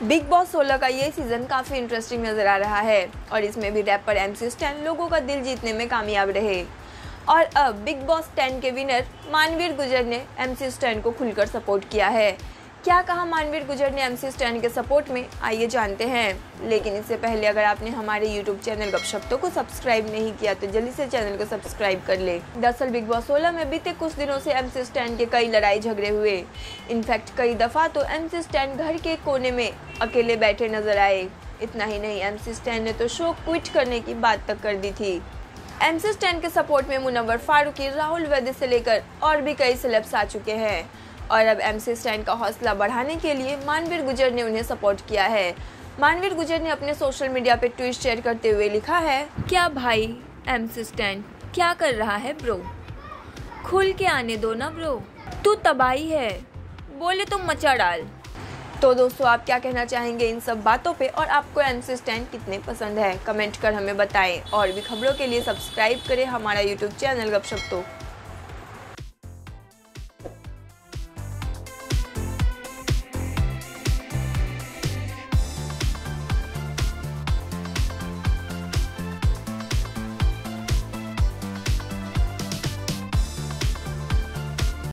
Big boss 16 का ये season काफ़ी इंटरेस्टिंग नज़र आ रहा है और इसमें भी रैपर एम सी स्टैन लोगों का दिल जीतने में कामयाब रहे। और अब बिग बॉस 10 के विनर मानवीर गुजर ने एम सी स्टैन को खुलकर सपोर्ट किया है। क्या कहा मानवीर गुजर ने एमसी स्टैंड के सपोर्ट में? आइए जानते हैं। लेकिन इससे पहले अगर आपने हमारे यूट्यूब चैनल गपशप्तों को सब्सक्राइब नहीं किया तो जल्दी से चैनल को सब्सक्राइब कर ले। दरअसल बिग बॉस सोलह में बीते कुछ दिनों से एमसी स्टैंड के कई लड़ाई झगड़े हुए। इनफैक्ट कई दफ़ा तो एमसी स्टैंड घर के कोने में अकेले बैठे नज़र आए। इतना ही नहीं एमसी स्टैंड ने तो शो क्विट करने की बात तक कर दी थी। एमसी स्टैंड के सपोर्ट में मुनवर फारूकी, राहुल वैद्य से लेकर और भी कई सेलेब्स आ चुके हैं। और अब एम सी स्टैंड का हौसला बढ़ाने के लिए मानवीर गुजर ने उन्हें सपोर्ट किया है। मानवीर गुजर ने अपने सोशल मीडिया पे ट्वीट शेयर करते हुए लिखा है, क्या भाई एम सी स्टैंड क्या कर रहा है ब्रो खुल के आने दो ना ब्रो तू तबाही है, बोले तो मचा डाल। तो दोस्तों, आप क्या कहना चाहेंगे इन सब बातों पे और आपको एम सी स्टैंड कितने पसंद है? कमेंट कर हमें बताएँ और भी खबरों के लिए सब्सक्राइब करें हमारा यूट्यूब चैनल गपशप तो।